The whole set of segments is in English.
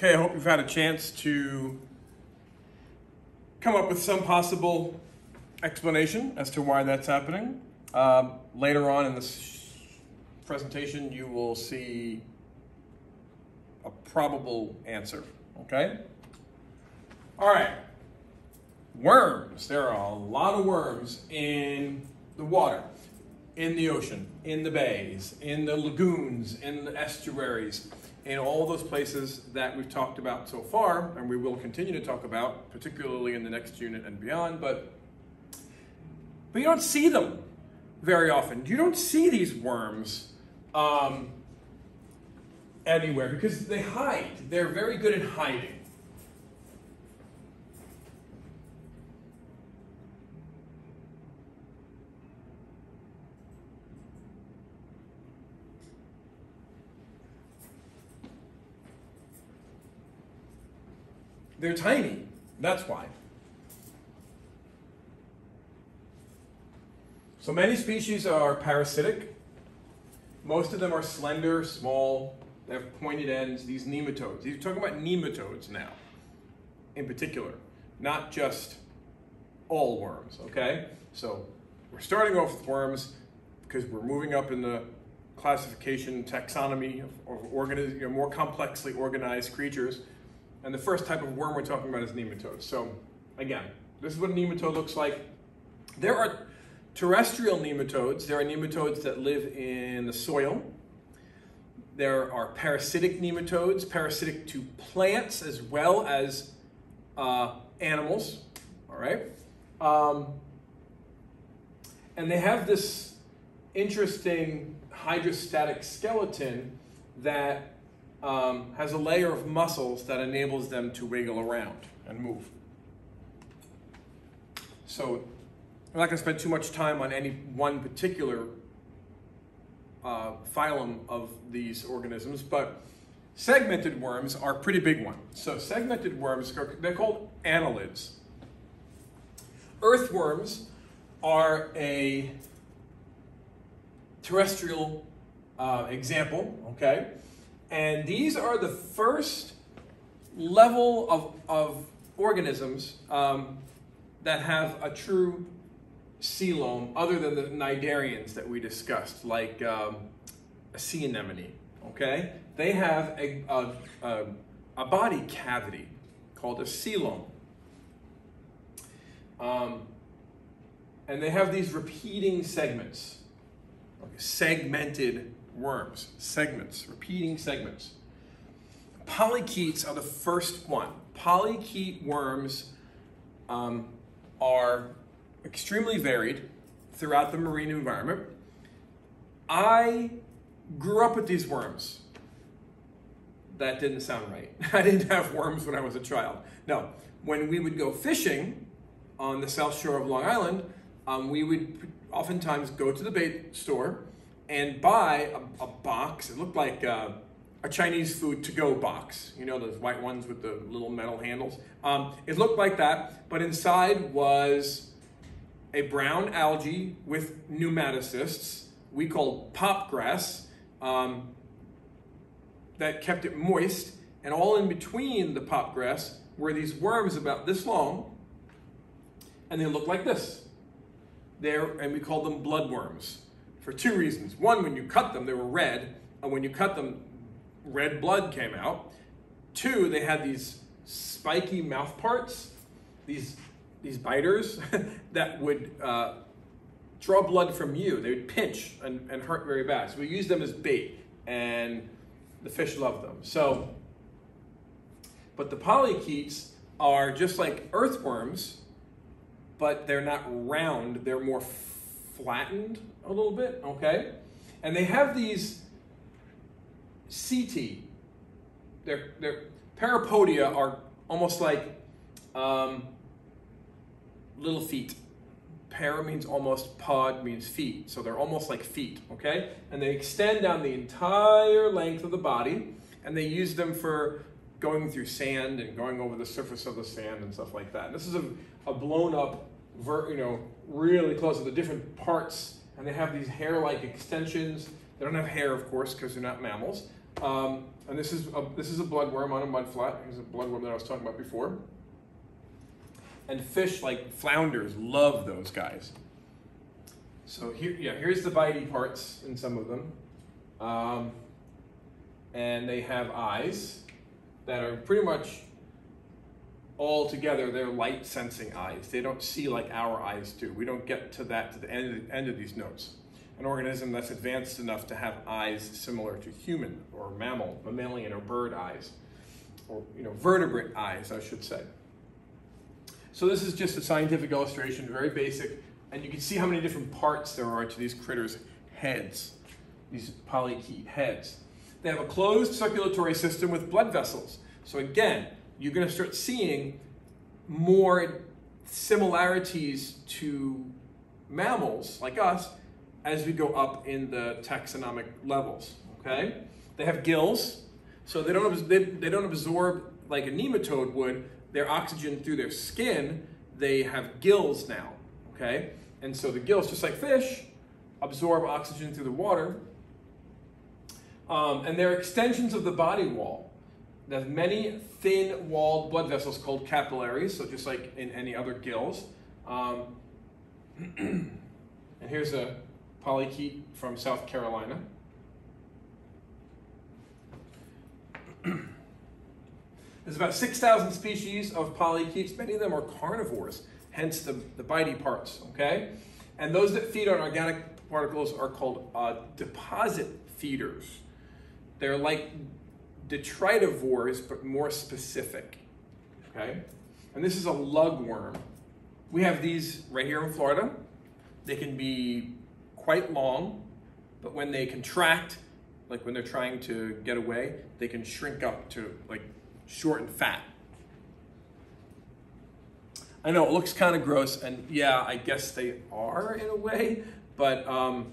Okay, I hope you've had a chance to come up with some possible explanation as to why that's happening. Um, later on in this presentation, you will see a probable answer, okay? All right, worms. There are a lot of worms in the water, in the ocean, in the bays, in the lagoons, in the estuaries in all those places that we've talked about so far, and we will continue to talk about, particularly in the next unit and beyond, but, but you don't see them very often. You don't see these worms um, anywhere because they hide. They're very good at hiding. They're tiny. That's why. So many species are parasitic. Most of them are slender, small, they have pointed ends, these nematodes. You're talking about nematodes now, in particular, not just all worms, okay? So we're starting off with worms because we're moving up in the classification taxonomy of, of you know, more complexly organized creatures. And the first type of worm we're talking about is nematodes. So again, this is what a nematode looks like. There are terrestrial nematodes. There are nematodes that live in the soil. There are parasitic nematodes, parasitic to plants as well as uh, animals. All right. Um, and they have this interesting hydrostatic skeleton that um, has a layer of muscles that enables them to wiggle around and move. So I'm not going to spend too much time on any one particular uh, phylum of these organisms, but segmented worms are a pretty big one. So segmented worms, they're called annelids. Earthworms are a terrestrial uh, example, okay? And these are the first level of, of organisms um, that have a true coelom other than the cnidarians that we discussed, like um, a sea anemone, okay? They have a, a, a, a body cavity called a coelom. Um, and they have these repeating segments, segmented worms, segments, repeating segments. Polychaetes are the first one. Polychaete worms um, are extremely varied throughout the marine environment. I grew up with these worms. That didn't sound right. I didn't have worms when I was a child. No, when we would go fishing on the south shore of Long Island, um, we would oftentimes go to the bait store and buy a, a box. It looked like uh, a Chinese food to go box. You know, those white ones with the little metal handles. Um, it looked like that, but inside was a brown algae with nematocysts, we called pop grass, um, that kept it moist. And all in between the pop grass were these worms about this long, and they looked like this. There, and we called them bloodworms for two reasons. One, when you cut them, they were red, and when you cut them, red blood came out. Two, they had these spiky mouth parts, these these biters that would uh, draw blood from you. They would pinch and, and hurt very bad. So we use them as bait, and the fish love them. So, but the polychaetes are just like earthworms, but they're not round. They're more flattened a little bit, okay? And they have these setae. Their, their parapodia are almost like um, little feet. Para means almost, pod means feet. So they're almost like feet, okay? And they extend down the entire length of the body, and they use them for going through sand and going over the surface of the sand and stuff like that. And this is a, a blown up, ver, you know, really close to the different parts and they have these hair-like extensions. They don't have hair, of course, because they're not mammals. Um, and this is a, this is a bloodworm on a mudflat. Here's a bloodworm that I was talking about before. And fish like flounders love those guys. So here, yeah, here's the bitey parts in some of them. Um, and they have eyes that are pretty much all together. They're light sensing eyes. They don't see like our eyes do. We don't get to that to the end, end of these notes. An organism that's advanced enough to have eyes similar to human or mammal, mammalian or bird eyes, or you know, vertebrate eyes, I should say. So this is just a scientific illustration, very basic, and you can see how many different parts there are to these critters' heads, these polychaete heads. They have a closed circulatory system with blood vessels. So again, you're going to start seeing more similarities to mammals like us as we go up in the taxonomic levels, okay? They have gills, so they don't, they, they don't absorb like a nematode would their oxygen through their skin, they have gills now, okay? And so the gills, just like fish, absorb oxygen through the water, um, and they're extensions of the body wall. There's many thin-walled blood vessels called capillaries, so just like in any other gills. Um, and here's a polychaete from South Carolina. There's about 6,000 species of polychaetes. Many of them are carnivores, hence the, the bitey parts, okay? And those that feed on organic particles are called uh, deposit feeders. They're like detritivores, but more specific, okay? And this is a lugworm. We have these right here in Florida. They can be quite long, but when they contract, like when they're trying to get away, they can shrink up to like short and fat. I know it looks kind of gross, and yeah, I guess they are in a way, but um,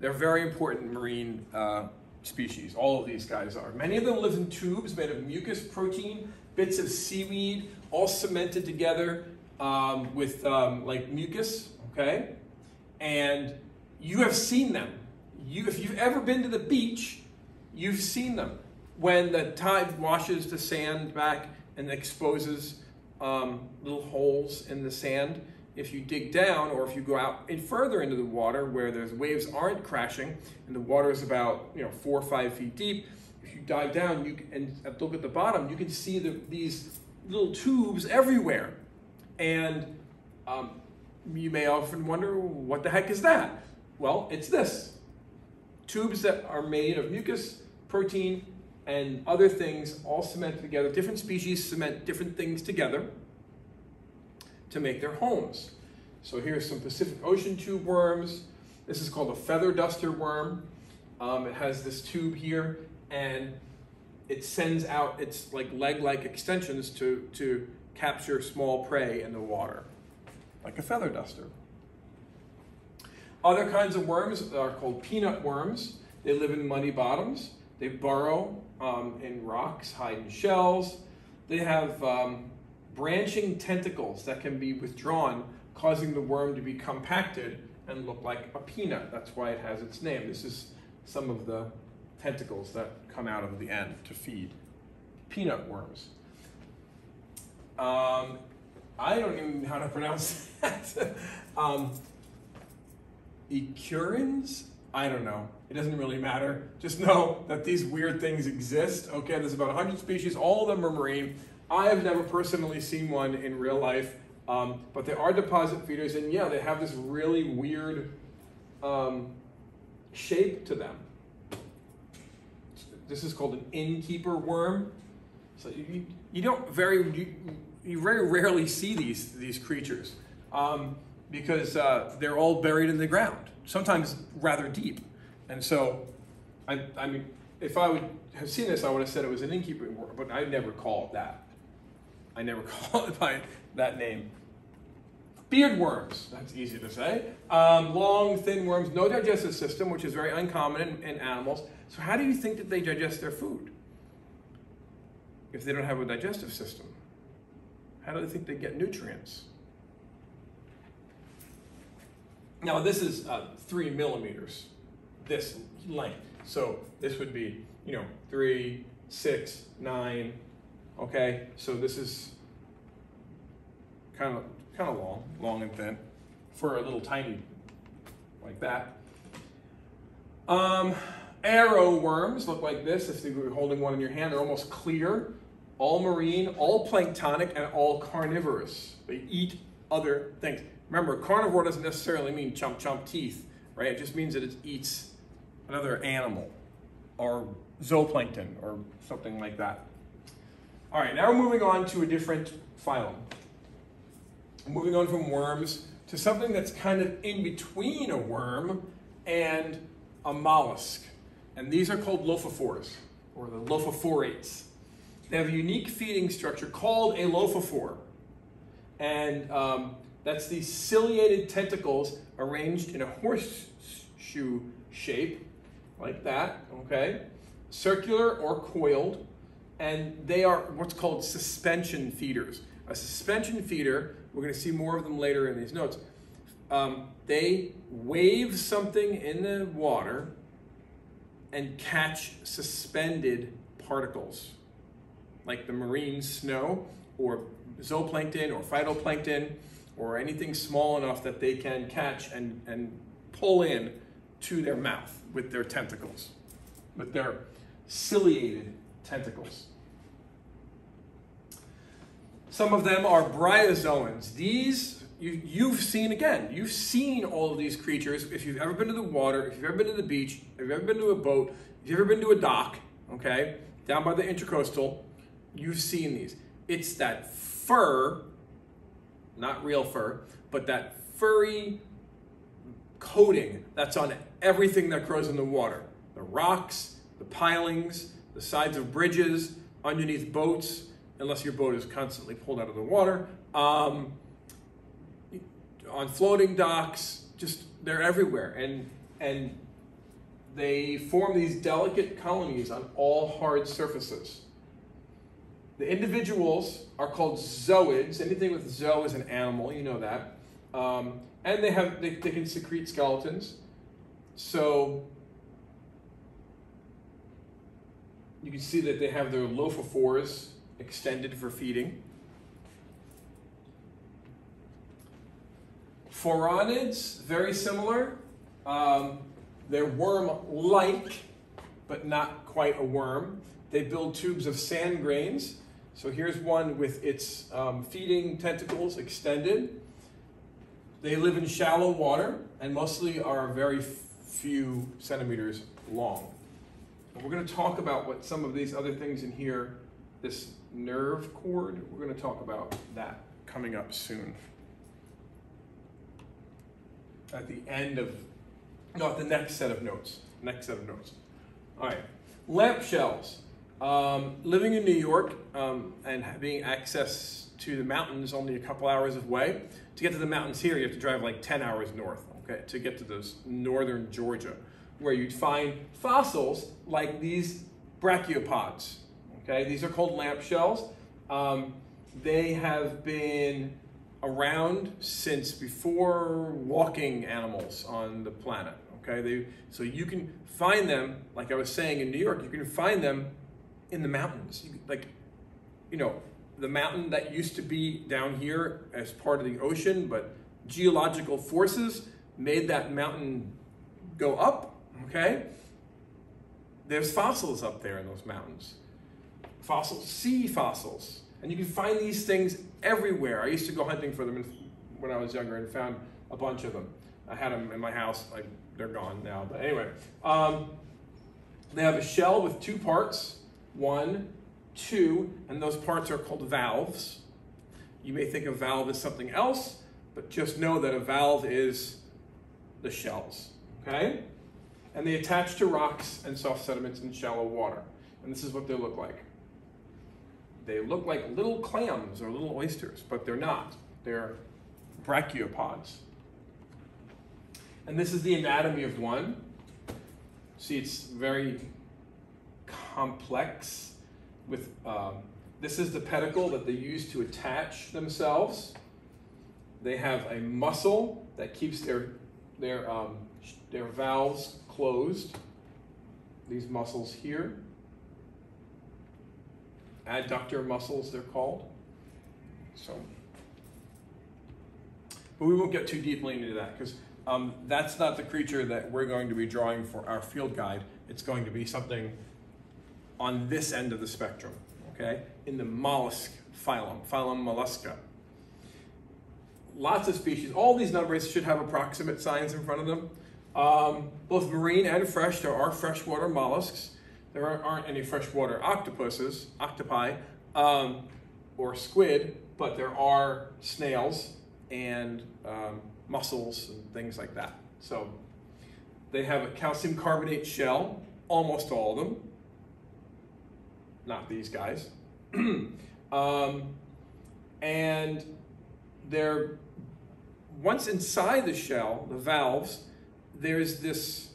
they're very important marine uh, species. All of these guys are. Many of them live in tubes made of mucus protein, bits of seaweed, all cemented together um, with um, like mucus, okay? And you have seen them. You, if you've ever been to the beach, you've seen them. When the tide washes the sand back and exposes um, little holes in the sand, if you dig down or if you go out in further into the water where there's waves aren't crashing and the water is about you know four or five feet deep, if you dive down you can, and look at the bottom, you can see the, these little tubes everywhere. And um, you may often wonder, what the heck is that? Well, it's this. Tubes that are made of mucus, protein, and other things all cemented together. Different species cement different things together to make their homes. So here's some Pacific Ocean tube worms. This is called a feather duster worm. Um, it has this tube here and it sends out its like leg-like extensions to, to capture small prey in the water, like a feather duster. Other kinds of worms are called peanut worms. They live in muddy bottoms. They burrow um, in rocks, hide in shells. They have um, branching tentacles that can be withdrawn, causing the worm to be compacted and look like a peanut. That's why it has its name. This is some of the tentacles that come out of the end to feed peanut worms. Um, I don't even know how to pronounce that. um, Ecurins? I don't know. It doesn't really matter. Just know that these weird things exist. Okay, there's about 100 species. All of them are marine. I have never personally seen one in real life, um, but they are deposit feeders, and yeah, they have this really weird um, shape to them. This is called an innkeeper worm. So you, you don't very you, you very rarely see these these creatures. Um, because uh, they're all buried in the ground, sometimes rather deep. And so, I, I mean, if I would have seen this, I would have said it was an innkeeper worm, but I never call it that. I never call it by that name. Beard worms, that's easy to say. Um, long, thin worms, no digestive system, which is very uncommon in, in animals. So how do you think that they digest their food? If they don't have a digestive system? How do they think they get nutrients? Now this is uh, three millimeters, this length. So this would be you know, three, six, nine. Okay, so this is kind of kind of long, long and thin for a little tiny like that. Um, arrow worms look like this. If you're holding one in your hand, they're almost clear. All marine, all planktonic, and all carnivorous. They eat other things. Remember, carnivore doesn't necessarily mean chomp chomp teeth, right? It just means that it eats another animal or zooplankton or something like that. All right, now we're moving on to a different phylum. Moving on from worms to something that's kind of in between a worm and a mollusk. And these are called lophophores, or the lophophorates. They have a unique feeding structure called a lophophore. And um, that's these ciliated tentacles arranged in a horseshoe shape, like that, okay? Circular or coiled, and they are what's called suspension feeders. A suspension feeder, we're going to see more of them later in these notes, um, they wave something in the water and catch suspended particles, like the marine snow or zooplankton or phytoplankton or anything small enough that they can catch and, and pull in to their mouth with their tentacles, with their ciliated tentacles. Some of them are bryozoans. These you, you've seen again, you've seen all of these creatures. If you've ever been to the water, if you've ever been to the beach, if you've ever been to a boat, if you've ever been to a dock, okay, down by the intercoastal, you've seen these. It's that fur, not real fur, but that furry coating that's on everything that grows in the water. The rocks, the pilings, the sides of bridges, underneath boats, unless your boat is constantly pulled out of the water. Um, on floating docks, just they're everywhere, and and they form these delicate colonies on all hard surfaces. The individuals are called zooids. Anything with zoo is an animal, you know that. Um, and they have they, they can secrete skeletons. So you can see that they have their lophophores extended for feeding. Phoronids, very similar. Um, they're worm-like, but not quite a worm. They build tubes of sand grains. So here's one with its um, feeding tentacles extended. They live in shallow water and mostly are very few centimeters long. And we're going to talk about what some of these other things in here, this nerve cord, we're going to talk about that coming up soon at the end of, no, the next set of notes. Next set of notes. All right, lamp shells. Um, living in New York um, and having access to the mountains only a couple hours away, to get to the mountains here, you have to drive like 10 hours north, okay, to get to those northern Georgia, where you'd find fossils like these brachiopods, okay? These are called lamp shells. Um, they have been around since before walking animals on the planet. Okay, they, so you can find them, like I was saying in New York, you can find them in the mountains. You, like, you know, the mountain that used to be down here as part of the ocean, but geological forces made that mountain go up. Okay, there's fossils up there in those mountains. Fossils, sea fossils. And you can find these things everywhere. I used to go hunting for them when I was younger and found a bunch of them. I had them in my house. Like they're gone now, but anyway. Um, they have a shell with two parts, one, two, and those parts are called valves. You may think a valve is something else, but just know that a valve is the shells, okay? And they attach to rocks and soft sediments in shallow water. And this is what they look like. They look like little clams or little oysters, but they're not. They're brachiopods. And this is the anatomy of one. See, it's very complex. With um, this is the pedicle that they use to attach themselves. They have a muscle that keeps their their um, their valves closed. These muscles here, adductor muscles, they're called. So, but we won't get too deeply into that because um, that's not the creature that we're going to be drawing for our field guide. It's going to be something on this end of the spectrum, okay? In the mollusk phylum, phylum Mollusca. Lots of species. All these numbers should have approximate signs in front of them. Um, both marine and fresh, there are freshwater mollusks. There aren't any freshwater octopuses, octopi, um, or squid, but there are snails and um, mussels and things like that. So they have a calcium carbonate shell, almost all of them. Not these guys. um, and they're, once inside the shell, the valves, there's this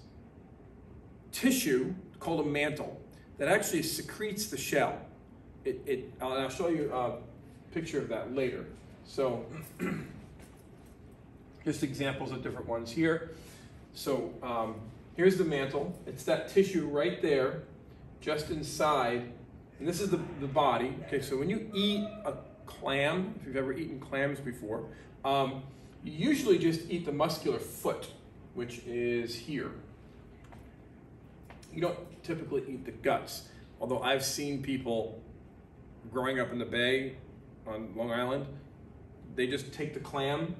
tissue called a mantle that actually secretes the shell. It, it, I'll show you a picture of that later. So just examples of different ones here. So um, here's the mantle. It's that tissue right there, just inside. And this is the, the body. Okay, so when you eat a clam, if you've ever eaten clams before, um, you usually just eat the muscular foot, which is here. You don't typically eat the guts, although I've seen people growing up in the Bay on Long Island, they just take the clam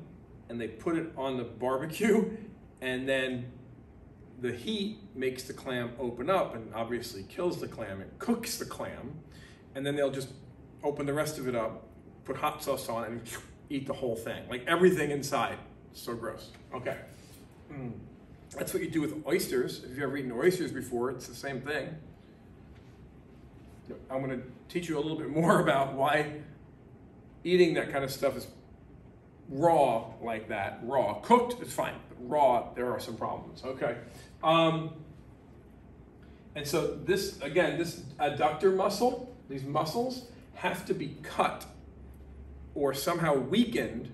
and they put it on the barbecue and then the heat makes the clam open up and obviously kills the clam. It cooks the clam and then they'll just open the rest of it up, put hot sauce on it, and eat the whole thing. Like everything inside. So gross. Okay. Mm. That's what you do with oysters. If you've ever eaten oysters before, it's the same thing. I'm going to teach you a little bit more about why eating that kind of stuff is raw like that, raw. Cooked is fine, but raw, there are some problems. Okay. Um, and so this, again, this adductor muscle, these muscles have to be cut or somehow weakened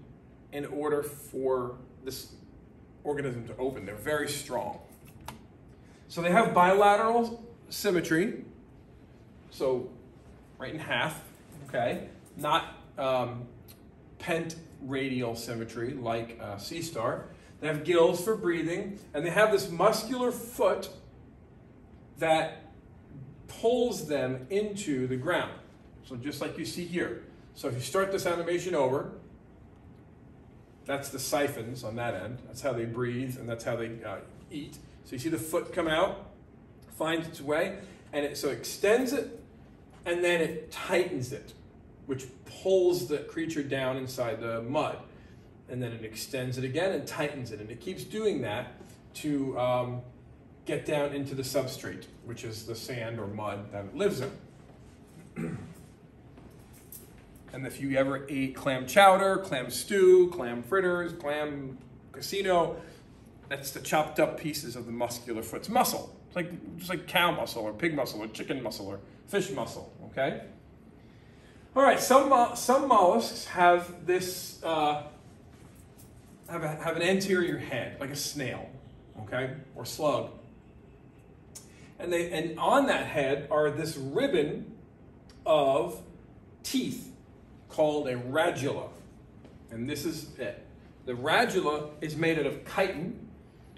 in order for this organism to open. They're very strong. So they have bilateral symmetry, so right in half, okay? Not um, pent radial symmetry like a sea star. They have gills for breathing, and they have this muscular foot that pulls them into the ground. So just like you see here. So if you start this animation over, that's the siphons on that end. That's how they breathe, and that's how they uh, eat. So you see the foot come out, finds its way, and it so extends it, and then it tightens it which pulls the creature down inside the mud. And then it extends it again and tightens it. And it keeps doing that to um, get down into the substrate, which is the sand or mud that it lives in. and if you ever ate clam chowder, clam stew, clam fritters, clam casino, that's the chopped up pieces of the muscular foot's muscle. It's like just like cow muscle or pig muscle or chicken muscle or fish muscle, okay? All right, some, some mollusks have this, uh, have, a, have an anterior head, like a snail, okay, or slug. And, they, and on that head are this ribbon of teeth called a radula. And this is it. The radula is made out of chitin,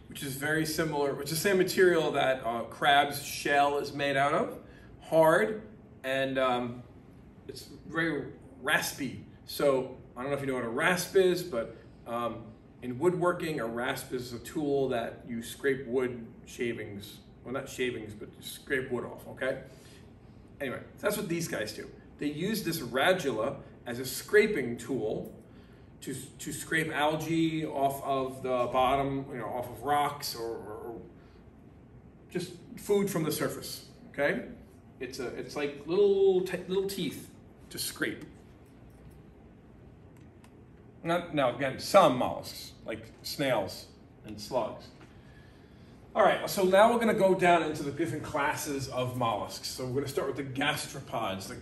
which is very similar, which is the same material that uh, crab's shell is made out of, hard and um, it's very raspy. So I don't know if you know what a rasp is, but um, in woodworking, a rasp is a tool that you scrape wood shavings, well not shavings, but scrape wood off, okay? Anyway, so that's what these guys do. They use this radula as a scraping tool to, to scrape algae off of the bottom, you know, off of rocks or, or just food from the surface, okay? It's, a, it's like little, little teeth to scrape. Not, now, again, some mollusks, like snails and slugs. All right, so now we're going to go down into the different classes of mollusks. So we're going to start with the gastropods, the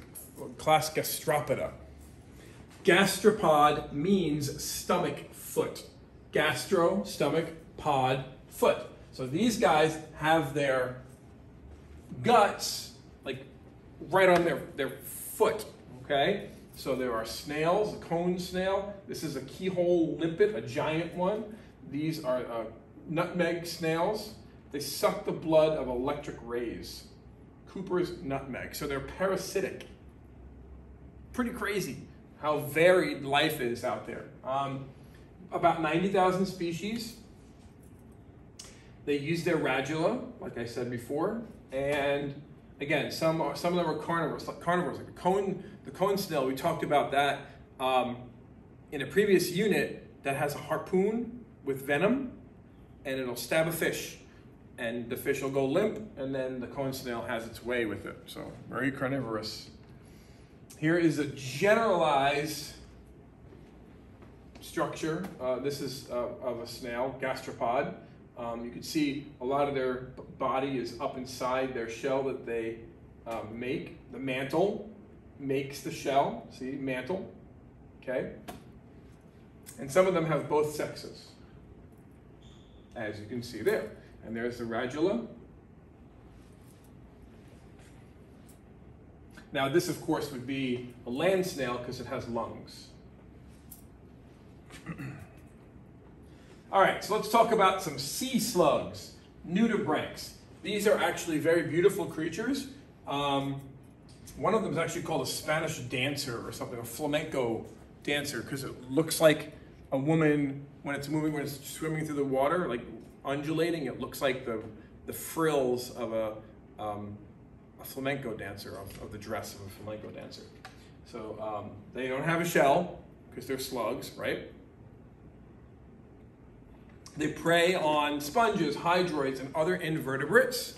class Gastropoda. Gastropod means stomach foot. Gastro, stomach, pod, foot. So these guys have their guts like right on their, their foot, okay? So there are snails, a cone snail. This is a keyhole limpet, a giant one. These are uh, nutmeg snails. They suck the blood of electric rays. Cooper's nutmeg. So they're parasitic. Pretty crazy how varied life is out there. Um, about 90,000 species. They use their radula, like I said before, and again, some are, some of them are carnivores. Like carnivores, like the cone, the cone snail. We talked about that um, in a previous unit. That has a harpoon with venom, and it'll stab a fish, and the fish will go limp, and then the cone snail has its way with it. So very carnivorous. Here is a generalized structure. Uh, this is uh, of a snail, gastropod. Um, you can see a lot of their body is up inside their shell that they um, make. The mantle makes the shell. See, mantle. Okay? And some of them have both sexes, as you can see there. And there's the radula. Now, this, of course, would be a land snail because it has lungs. All right, so let's talk about some sea slugs, nudibranchs. These are actually very beautiful creatures. Um, one of them is actually called a Spanish dancer or something, a flamenco dancer, because it looks like a woman when it's moving, when it's swimming through the water, like undulating. It looks like the the frills of a um, a flamenco dancer of, of, the dress of a flamenco dancer. So um, they don't have a shell because they're slugs, right? They prey on sponges, hydroids, and other invertebrates.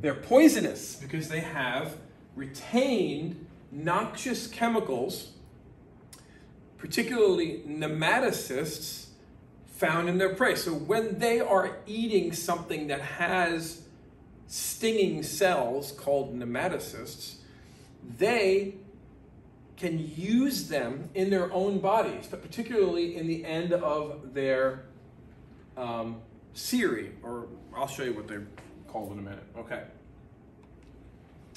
They're poisonous because they have retained noxious chemicals, particularly nematocysts, found in their prey. So when they are eating something that has stinging cells called nematocysts, they can use them in their own bodies, but particularly in the end of their um, cirri, or I'll show you what they're called in a minute. Okay.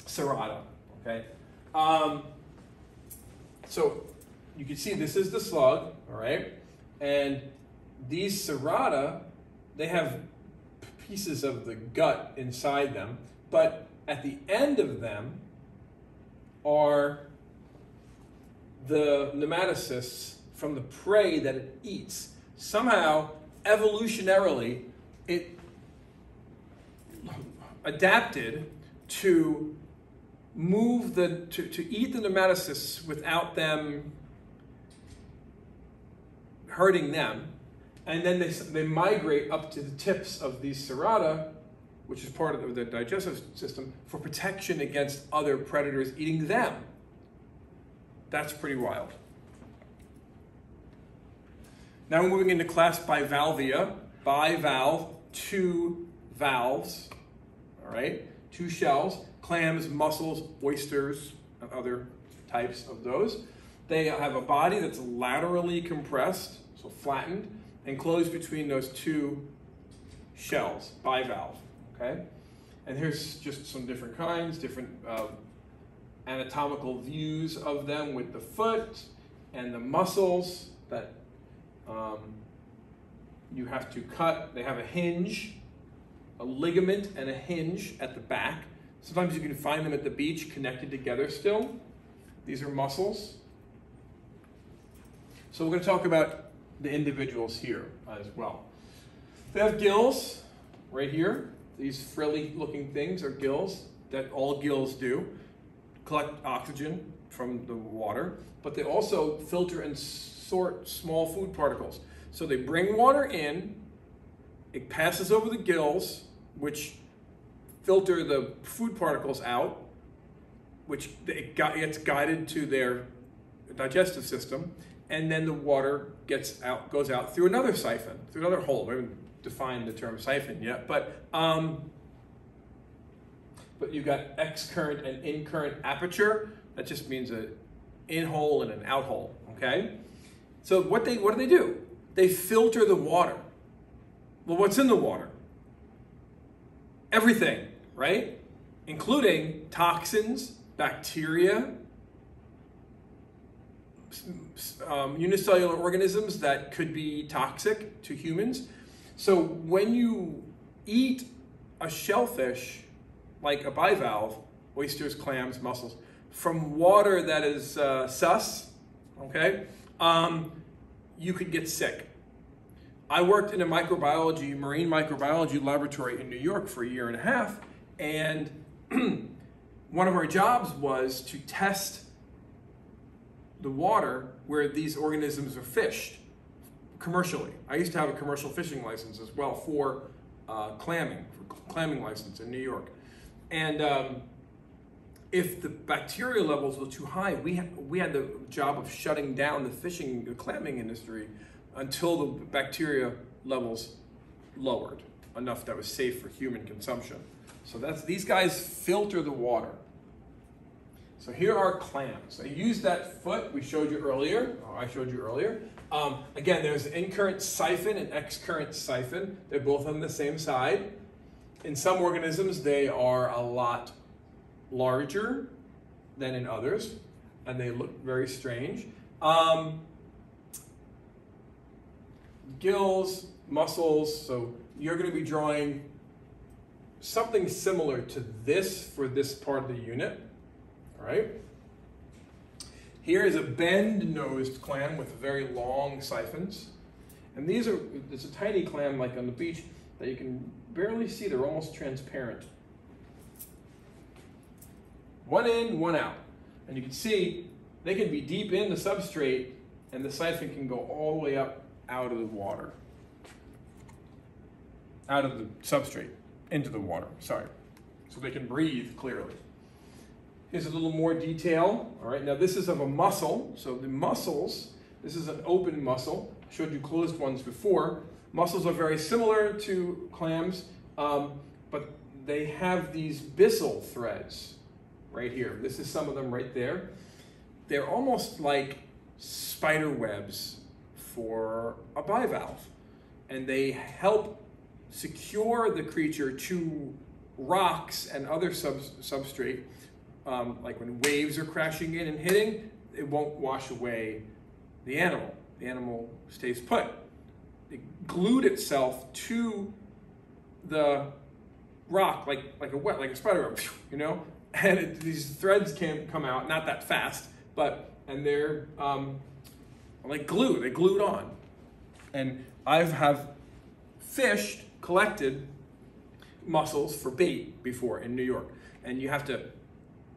Cerata. Okay. Um, so you can see this is the slug, all right? And these cerata, they have pieces of the gut inside them, but at the end of them are the nematocysts from the prey that it eats. Somehow evolutionarily, it adapted to move the to, to eat the nematocysts without them hurting them and then they, they migrate up to the tips of these cerata which is part of the digestive system for protection against other predators eating them that's pretty wild now we're moving into class bivalvia. Bivalve, two valves, all right? Two shells, clams, mussels, oysters, and other types of those. They have a body that's laterally compressed, so flattened, and closed between those two shells, bivalve, okay? And here's just some different kinds, different uh, anatomical views of them with the foot and the muscles that um, you have to cut, they have a hinge, a ligament and a hinge at the back. Sometimes you can find them at the beach connected together still. These are muscles. So we're going to talk about the individuals here as well. They have gills right here. These frilly looking things are gills that all gills do. Collect oxygen from the water, but they also filter and sort small food particles. So they bring water in, it passes over the gills, which filter the food particles out, which it gets guided to their digestive system, and then the water gets out, goes out through another siphon, through another hole. We haven't defined the term siphon yet, but um, but you've got ex-current and in current aperture. That just means an in hole and an out hole. Okay. So what they what do they do? They filter the water. Well, what's in the water? Everything, right? Including toxins, bacteria, um, unicellular organisms that could be toxic to humans. So when you eat a shellfish, like a bivalve, oysters, clams, mussels, from water that is uh, sus, okay, um, you could get sick. I worked in a microbiology, marine microbiology laboratory in New York for a year and a half, and one of our jobs was to test the water where these organisms are fished commercially. I used to have a commercial fishing license as well for uh, clamming, for clamming license in New York. And um, if the bacteria levels were too high, we had, we had the job of shutting down the fishing, the clamming industry until the bacteria levels lowered enough that was safe for human consumption. So that's these guys filter the water. So here are clams. I use that foot we showed you earlier, I showed you earlier. Um, again, there's an in-current siphon and ex-current siphon. They're both on the same side. In some organisms, they are a lot larger than in others, and they look very strange. Um, gills, muscles, so you're going to be drawing something similar to this for this part of the unit, right? Here is a bend-nosed clam with very long siphons. And these are, it's a tiny clam like on the beach that you can barely see, they're almost transparent. One in, one out. And you can see they can be deep in the substrate and the siphon can go all the way up out of the water. Out of the substrate, into the water, sorry. So they can breathe clearly. Here's a little more detail. All right, now this is of a mussel. So the mussels, this is an open mussel. I showed you closed ones before. Mussels are very similar to clams, um, but they have these byssal threads right here. This is some of them right there. They're almost like spider webs for a bivalve. And they help secure the creature to rocks and other sub substrate. Um, like when waves are crashing in and hitting, it won't wash away the animal. The animal stays put. It glued itself to the rock like like a wet like a spider web, you know. And it, these threads can't come out not that fast, but and they're um, like glue. They glued on. And I've have fished, collected mussels for bait before in New York. And you have to,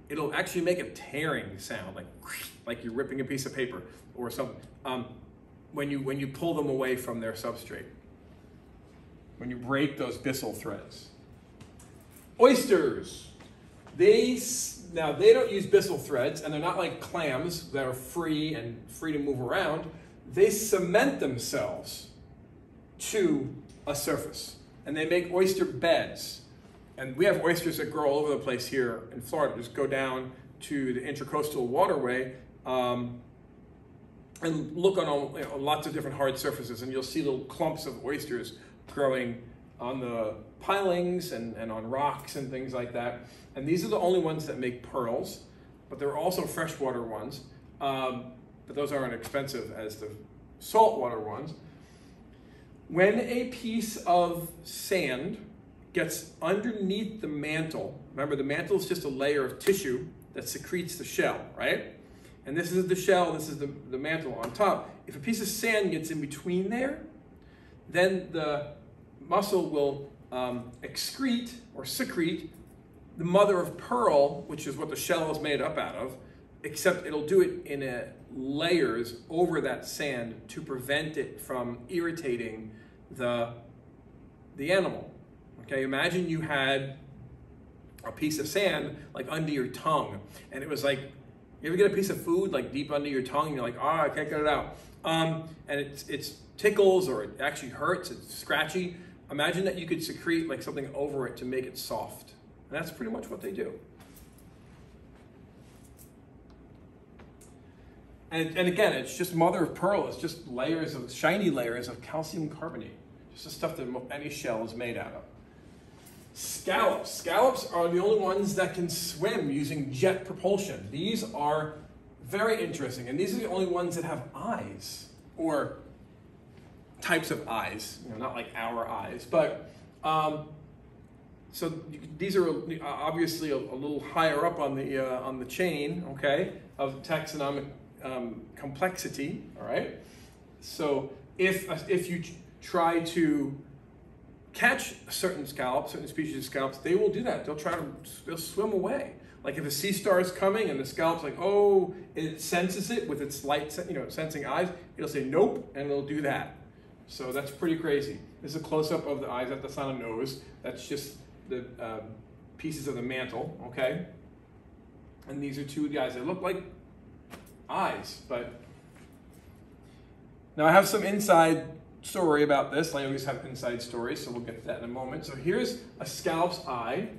it'll actually make a tearing sound, like like you're ripping a piece of paper or something, um, when, you, when you pull them away from their substrate. When you break those byssal threads. Oysters. They now they don't use byssal threads, and they're not like clams that are free and free to move around. They cement themselves to a surface, and they make oyster beds. And we have oysters that grow all over the place here in Florida. Just go down to the Intracoastal Waterway um, and look on all, you know, lots of different hard surfaces, and you'll see little clumps of oysters growing on the pilings and, and on rocks and things like that. And these are the only ones that make pearls, but there are also freshwater ones, um, but those aren't expensive as the saltwater ones. When a piece of sand gets underneath the mantle, remember the mantle is just a layer of tissue that secretes the shell, right? And this is the shell, this is the, the mantle on top. If a piece of sand gets in between there, then the muscle will um, excrete or secrete the mother of pearl, which is what the shell is made up out of, except it'll do it in a layers over that sand to prevent it from irritating the, the animal. Okay, imagine you had a piece of sand like under your tongue, and it was like, you ever get a piece of food like deep under your tongue, and you're like, oh, I can't get it out. Um, and it's, it's tickles or it actually hurts, it's scratchy. Imagine that you could secrete like something over it to make it soft. And that's pretty much what they do. And, and again, it's just mother of pearl. It's just layers of shiny layers of calcium carbonate. Just the stuff that any shell is made out of. Scallops. Scallops are the only ones that can swim using jet propulsion. These are Very interesting. And these are the only ones that have eyes, or types of eyes, you know, not like our eyes. But um, so these are obviously a, a, little higher up on the uh, on the chain, okay, of taxonomic um, complexity. All right. So if if you try to catch certain scallops, certain species of scallops, they will do that. They'll try to they'll swim away. Like if a sea star is coming and the scallop's like, oh, it senses it with its light, you know, sensing eyes, it'll say nope, and it'll do that. So that's pretty crazy. This is a close-up of the eyes. That's not a nose. That's just the um, pieces of the mantle, okay? And these are two guys that look like eyes, but now I have some inside story about this. I always have inside stories, so we'll get to that in a moment. So here's a scallop's eye.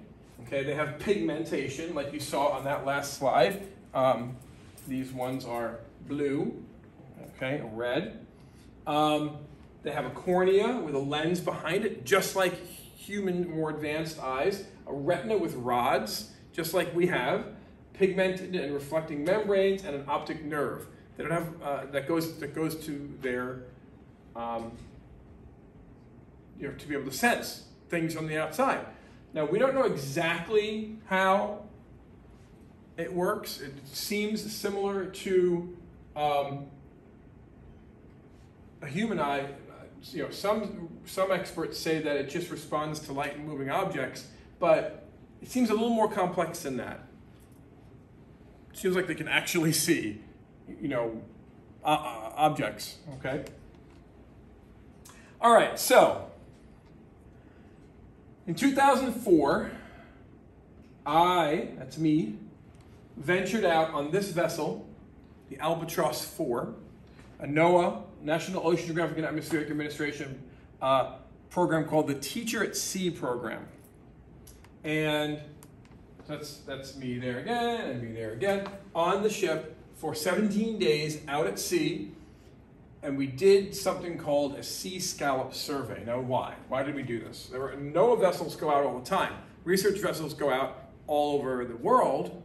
Okay, they have pigmentation, like you saw on that last slide. Um, these ones are blue, okay, red. Um, they have a cornea with a lens behind it, just like human more advanced eyes, a retina with rods, just like we have, pigmented and reflecting membranes, and an optic nerve. They don't have uh, that goes that goes to their um, you know to be able to sense things on the outside. Now we don't know exactly how it works. It seems similar to um, a human eye you know, some, some experts say that it just responds to light and moving objects, but it seems a little more complex than that. It seems like they can actually see, you know, uh, objects, okay? All right, so in 2004, I, that's me, ventured out on this vessel, the Albatross 4, a NOAA National Oceanographic and Atmospheric Administration uh, program called the Teacher at Sea program. And that's, that's me there again and me there again on the ship for 17 days out at sea. And we did something called a sea scallop survey. Now, why? Why did we do this? There were NOAA vessels go out all the time. Research vessels go out all over the world,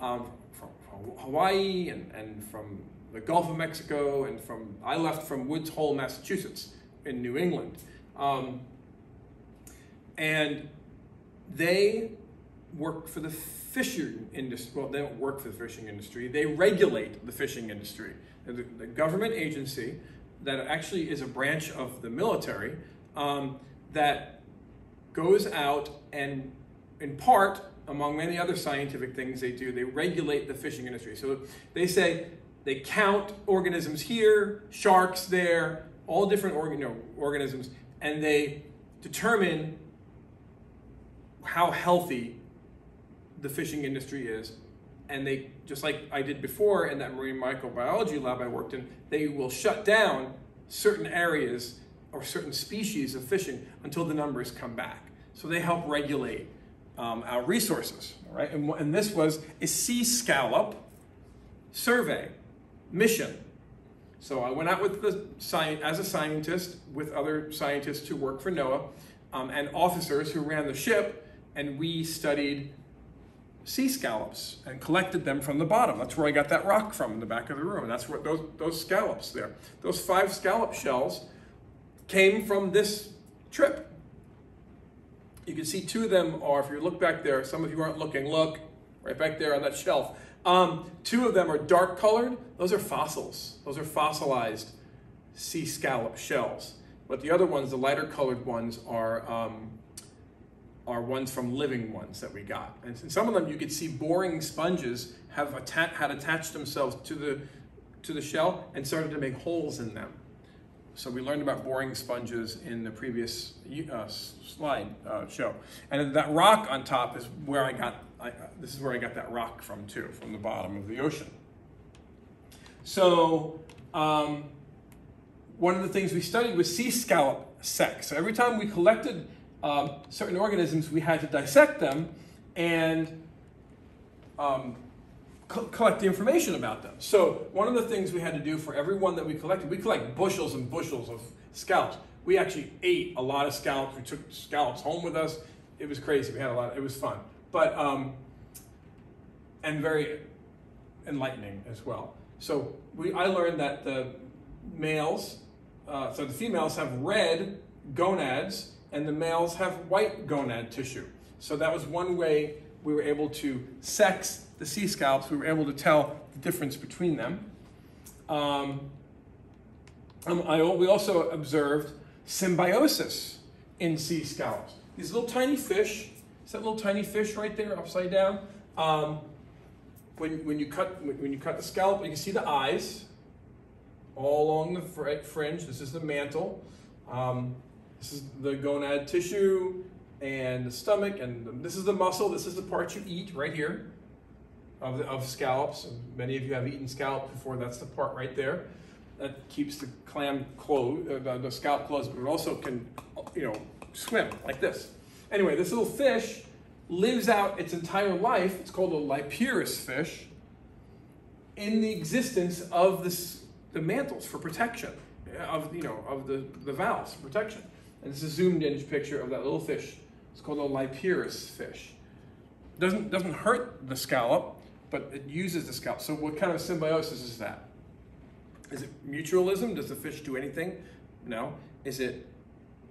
um, from, from Hawaii and, and from the Gulf of Mexico, and from I left from Woods Hole, Massachusetts, in New England, um, and they work for the fishing industry. Well, they don't work for the fishing industry; they regulate the fishing industry. The, the government agency that actually is a branch of the military um, that goes out and, in part, among many other scientific things they do, they regulate the fishing industry. So they say they count organisms here, sharks there, all different organ, you know, organisms, and they determine how healthy the fishing industry is. And they, just like I did before in that marine microbiology lab I worked in, they will shut down certain areas or certain species of fishing until the numbers come back. So they help regulate um, our resources, all right? And, and this was a sea scallop survey mission. So I went out with the science as a scientist with other scientists who work for NOAA um, and officers who ran the ship, and we studied sea scallops and collected them from the bottom. That's where I got that rock from in the back of the room. That's where those those scallops there. Those five scallop shells came from this trip. You can see two of them are, if you look back there, some of you aren't looking, look right back there on that shelf. Um, two of them are dark colored. Those are fossils. Those are fossilized sea scallop shells. But the other ones, the lighter colored ones, are um, are ones from living ones that we got. And some of them you could see boring sponges have atta- had attached themselves to the to the shell and started to make holes in them. So we learned about boring sponges in the previous uh, slide uh, show. And that rock on top is where I got, I, uh, this is where I got that rock from too, from the bottom of the ocean. So um, one of the things we studied was sea scallop sex. So every time we collected um, certain organisms, we had to dissect them and um, co- collect the information about them. So one of the things we had to do for every one that we collected, we collect bushels and bushels of scallops. We actually ate a lot of scallops. We took scallops home with us. It was crazy. We had a lot. It was fun, but um, and very enlightening as well. So we, I learned that the males, uh, so the females have red gonads and the males have white gonad tissue. So that was one way we were able to sex the sea scallops. We were able to tell the difference between them. Um, um, I, we also observed symbiosis in sea scallops. These little tiny fish, is that little tiny fish right there upside down? Um, when, when, you cut, when you cut the scallop, you can see the eyes all along the fringe. This is the mantle. Um, this is the gonad tissue and the stomach, and this is the muscle. This is the part you eat right here of, the, of scallops. Many of you have eaten scallop before. That's the part right there that keeps the clam closed, uh, the, the scalp closed, but it also can, you know, swim like this. Anyway, this little fish lives out its entire life. It's called a Liparis fish in the existence of this, the mantles for protection of you know of the, the valves for protection. And this is a zoomed in picture of that little fish. It's called a Liparis fish. Doesn't doesn't hurt the scallop, but it uses the scallop. So what kind of symbiosis is that? Is it mutualism? Does the fish do anything? No. Is it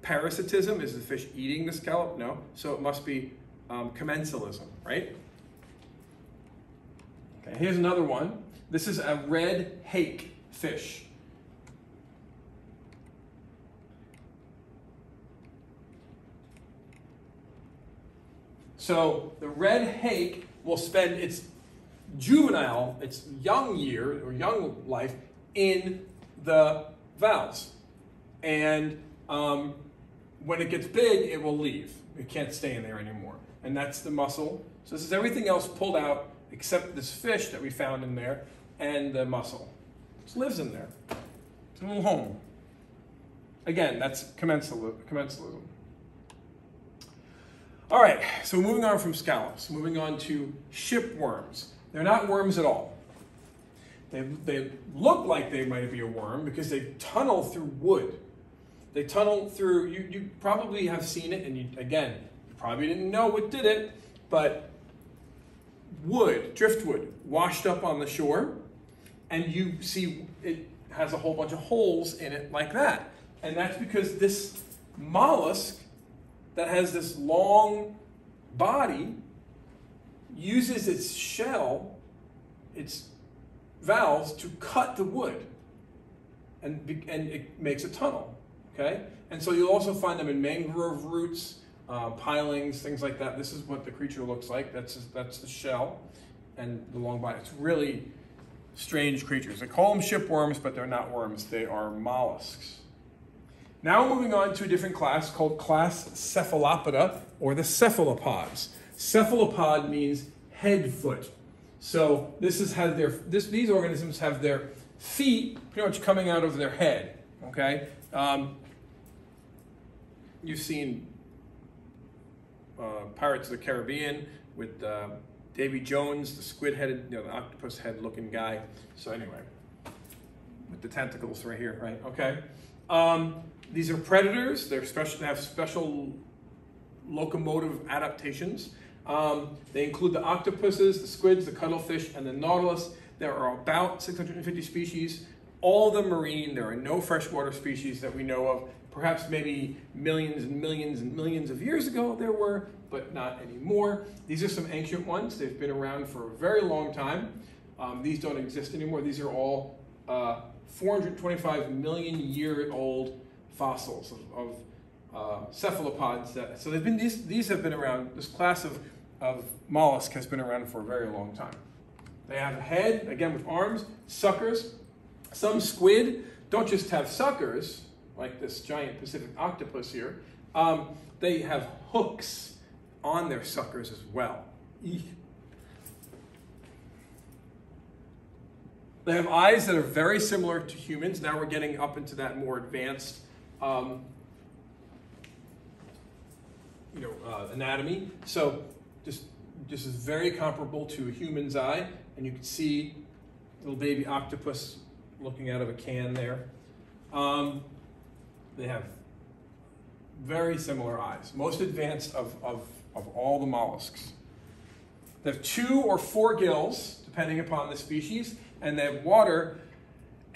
parasitism? Is the fish eating the scallop? No. So it must be um, commensalism, right? Okay, here's another one. This is a red hake fish. So the red hake will spend its juvenile, its young year or young life in the valves. And um, when it gets big, it will leave. It can't stay in there anymore. And that's the muscle. So this is everything else pulled out except this fish that we found in there and the muscle. It lives in there. It's a little home. Again, that's commensalism. All right, so moving on from scallops, moving on to shipworms. They're not worms at all. They, they look like they might be a worm because they tunnel through wood. They tunnel through, you, you probably have seen it, and you, again, you probably didn't know what did it, but wood, driftwood, washed up on the shore, and you see it has a whole bunch of holes in it like that. And that's because this mollusk that has this long body uses its shell, its valves to cut the wood and, and it makes a tunnel, okay? And so you'll also find them in mangrove roots, uh, pilings, things like that. This is what the creature looks like. That's, that's the shell and the long body. It's really strange creatures. They call them shipworms, but they're not worms. They are mollusks. Now moving on to a different class called class Cephalopoda, or the cephalopods. Cephalopod means head foot. So this is how their this these organisms have their feet pretty much coming out of their head. Okay, um, you've seen uh, Pirates of the Caribbean with uh, Davy Jones, the squid-headed, you know, the octopus head-looking guy. So anyway, with the tentacles right here, right? Okay. Um, these are predators. They're special. They have special locomotive adaptations. Um, they include the octopuses, the squids, the cuttlefish, and the nautilus. There are about 650 species, all of them marine. There are no freshwater species that we know of. Perhaps maybe millions and millions and millions of years ago there were, but not anymore. These are some ancient ones. They've been around for a very long time. Um, these don't exist anymore. These are all uh, 425 million year old fossils of, of uh, cephalopods. That, so they've been, these, these have been around, this class of of mollusk has been around for a very long time. They have a head, again with arms, suckers. Some squid don't just have suckers, like this giant Pacific octopus here. Um, they have hooks on their suckers as well. Eek. They have eyes that are very similar to humans. Now we're getting up into that more advanced um, you know, uh, anatomy. So just, just is very comparable to a human's eye. And you can see little baby octopus looking out of a can there. Um, they have very similar eyes, most advanced of, of, of all the mollusks. They have two or four gills, depending upon the species, and they have water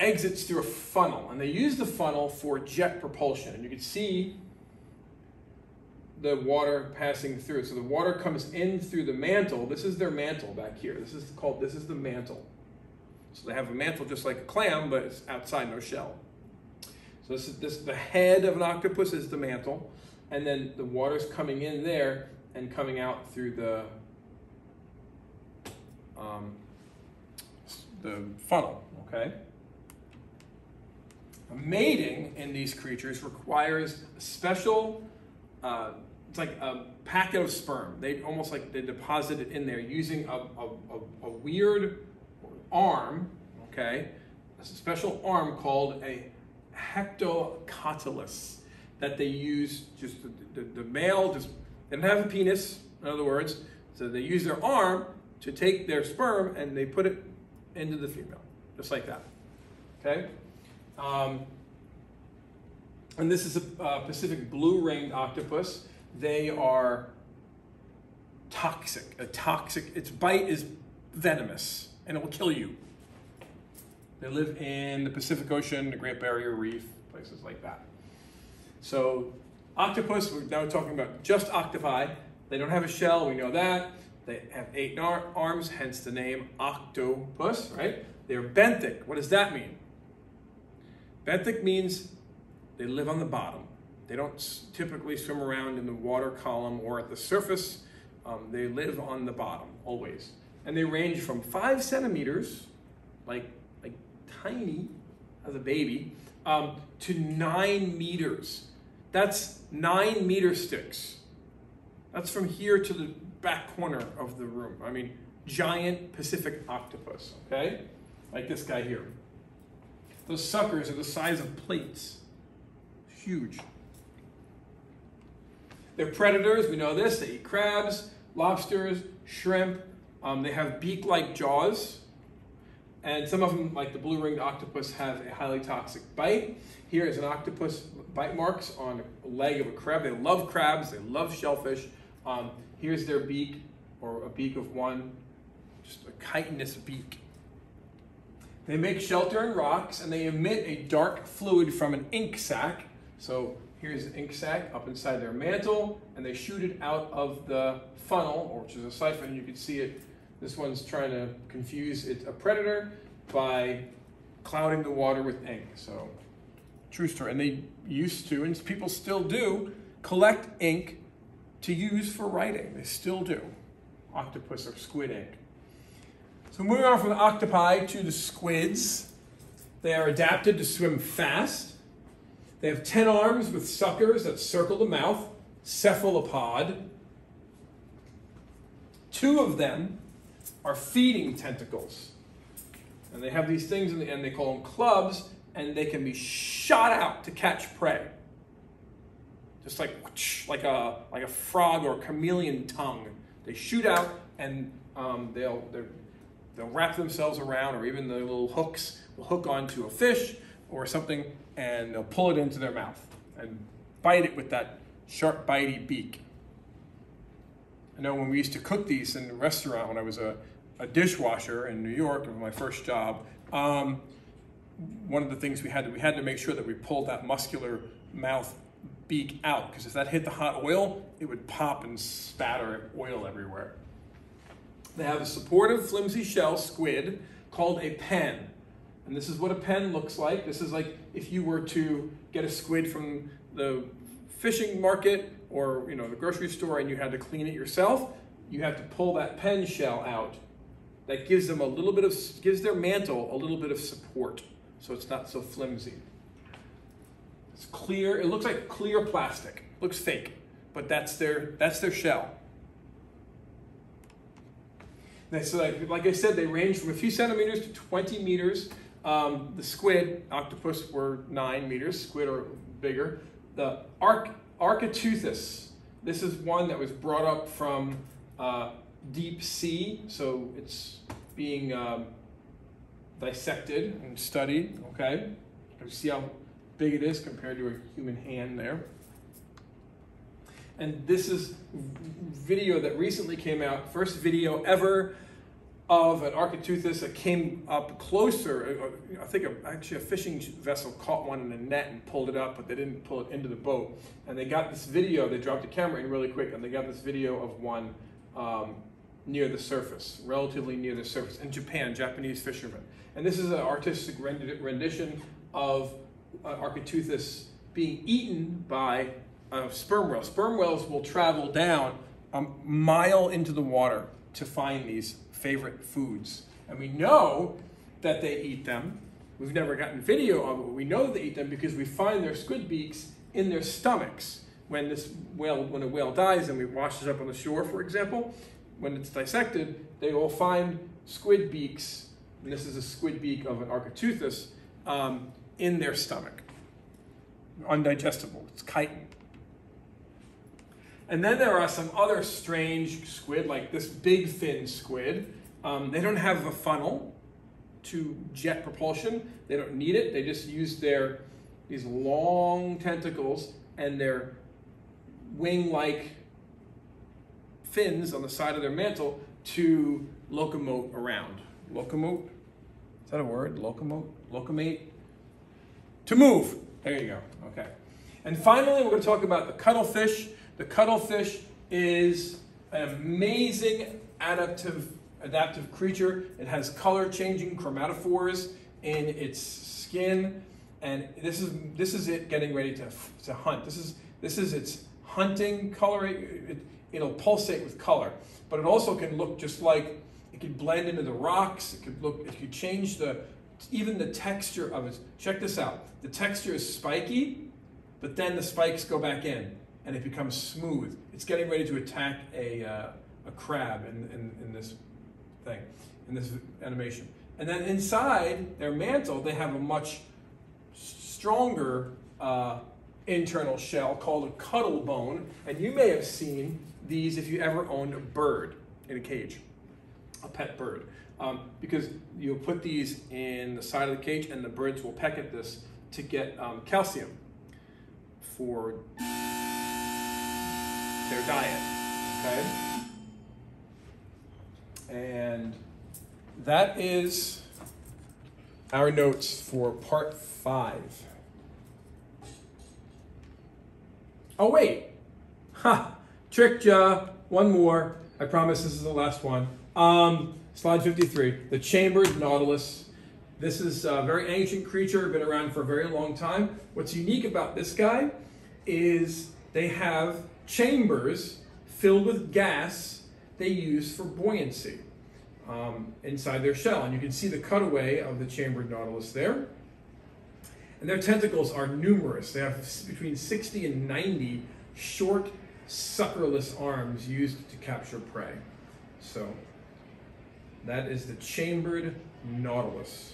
exits through a funnel. And they use the funnel for jet propulsion. And you can see the water passing through. So the water comes in through the mantle. This is their mantle back here. This is called, this is the mantle. So they have a mantle just like a clam, but it's outside, no shell. So this is this the head of an octopus is the mantle, and then the water's coming in there and coming out through the um, the funnel. Okay. Mating in these creatures requires a special. Uh, it's like a packet of sperm. They almost like they deposit it in there using a, a, a, a weird arm. Okay, a special arm called a hectocotylus that they use. Just the, the, the male just they don't have a penis. In other words, so they use their arm to take their sperm and they put it into the female, just like that. Okay? Um, and this is a Pacific blue ringed octopus. They are toxic. A toxic, its bite is venomous and it will kill you. They live in the Pacific Ocean, the Great Barrier Reef, places like that. So, octopus, we're now talking about just octopi. They don't have a shell, we know that. They have eight arms, hence the name octopus, right? They're benthic. What does that mean? Benthic means they live on the bottom. They don't typically swim around in the water column or at the surface. Um, they live on the bottom always. And they range from five centimeters, like, like tiny as a baby, um, to nine meters. That's nine meter sticks. That's from here to the back corner of the room. I mean, giant Pacific octopus, okay? Like this guy here. Those suckers are the size of plates. Huge. They're predators, we know this. They eat crabs, lobsters, shrimp. Um, they have beak-like jaws. And some of them, like the blue-ringed octopus, have a highly toxic bite. Here is an octopus bite marks on a leg of a crab. They love crabs, they love shellfish. Um, here's their beak, or a beak of one, just a chitinous beak. They make shelter in rocks and they emit a dark fluid from an ink sac. So here's an ink sac up inside their mantle, and they shoot it out of the funnel, which is a siphon. You can see it. This one's trying to confuse it, a predator by clouding the water with ink. So, true story. And they used to, and people still do, collect ink to use for writing. They still do. Octopus or squid ink. So moving on from the octopi to the squids. They are adapted to swim fast. They have 10 arms with suckers that circle the mouth, cephalopod. Two of them are feeding tentacles. And they have these things, in the, and they call them clubs, and they can be shot out to catch prey just like like a like a frog or a chameleon tongue. They shoot out and um, they'll they'll wrap themselves around, or even the little hooks will hook onto a fish or something, and they'll pull it into their mouth and bite it with that sharp, bitey beak. I know when we used to cook these in the restaurant when I was a, a dishwasher in New York, it my first job. Um, one of the things we had to we had to make sure that we pulled that muscular mouth beak out because if that hit the hot oil, it would pop and spatter oil everywhere. They have a supportive flimsy shell squid called a pen. And this is what a pen looks like. This is like if you were to get a squid from the fishing market or you know the grocery store and you had to clean it yourself, you have to pull that pen shell out. That gives them a little bit of gives their mantle a little bit of support so it's not so flimsy. It's clear. It looks like clear plastic. Looks fake, but that's their that's their shell. So like, like I said, they range from a few centimeters to 20 meters. Um, the squid, octopus, were nine meters. Squid are bigger. The Arch, Architeuthis, this is one that was brought up from uh, deep sea, so it's being um, dissected and studied. Okay, you see how big it is compared to a human hand there. And this is video that recently came out, first video ever of an Architeuthis that came up closer. Uh, I think actually a fishing vessel caught one in a net and pulled it up, but they didn't pull it into the boat. And they got this video, they dropped the camera in really quick, and they got this video of one um, near the surface, relatively near the surface, in Japan, Japanese fishermen. And this is an artistic rendition of uh, Architeuthis being eaten by a sperm whales. Sperm whales will travel down a mile into the water to find these favorite foods. And we know that they eat them. We've never gotten video of it, but we know they eat them because we find their squid beaks in their stomachs. When this whale, when a whale dies and we washes up on the shore, for example, when it's dissected, they will find squid beaks, and this is a squid beak of an Architeuthis, um, in their stomach. Undigestible, it's chitin. And then there are some other strange squid, like this big fin squid. Um, they don't have a funnel to jet propulsion. They don't need it. They just use their these long tentacles and their wing-like fins on the side of their mantle to locomote around. Locomote? Is that a word? Locomote? Locomate? To move. There you go. Okay. And finally, we're going to talk about the cuttlefish. The cuttlefish is an amazing adaptive, adaptive creature. It has color changing chromatophores in its skin. And this is, this is it getting ready to, to hunt. This is, this is its hunting color. It, it'll pulsate with color. But it also can look just like, it could blend into the rocks. It could look, it could change the, even the texture of it. Check this out. The texture is spiky, but then the spikes go back in and it becomes smooth. It's getting ready to attack a, uh, a crab in, in, in this thing, in this animation. And then inside their mantle, they have a much stronger uh, internal shell called a cuttle bone. And you may have seen these if you ever owned a bird in a cage, a pet bird. Um, because you'll put these in the side of the cage and the birds will peck at this to get um, calcium for their diet. Okay? And that is our notes for part five. Oh, wait. Ha! Tricked ya. One more. I promise this is the last one. Um, slide 53. The chambered nautilus. This is a very ancient creature, been around for a very long time. What's unique about this guy is they have chambers filled with gas they use for buoyancy um, inside their shell. And you can see the cutaway of the chambered nautilus there. And their tentacles are numerous. They have between 60 and 90 short, suckerless arms used to capture prey. So that is the chambered nautilus.